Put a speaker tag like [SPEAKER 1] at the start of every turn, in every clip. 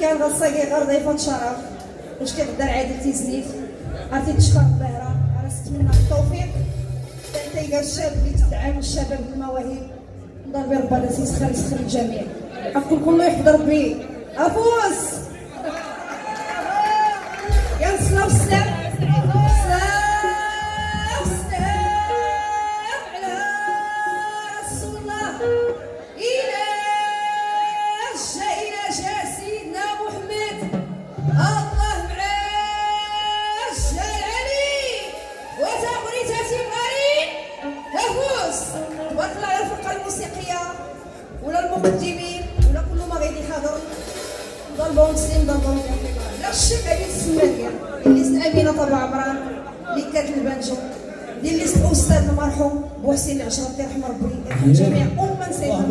[SPEAKER 1] كان غصاكي غير ضيفة شرف واش كتقدر عادل تيزنيت؟ عرفتي تشكر الظاهرة. على تتمنى التوفيق. تلقى الشاب اللي تدعم الشباب بالمواهب. ضربي ربنا تيسخر يسخر الجميع. أقول كله يحفظ ربي. أفوس اسم أمينة طبع عمران اللي كانت البانجو اللي اسم أستاذ المرحوم بوحسين العشرة الله يرحم ربي يرحم جميع أمة سيدنا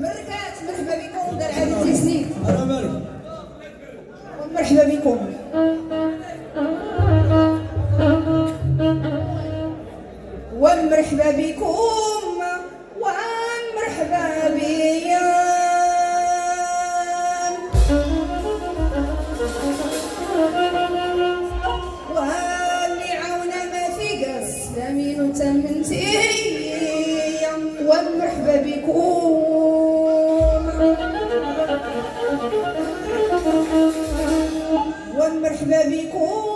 [SPEAKER 1] بركات مرحبا بكم دار
[SPEAKER 2] أنا مالك
[SPEAKER 1] مرحبا بكم. ومرحبا بكم. لمين وتمنتي ومرحبا بكم ومرحبا بكم.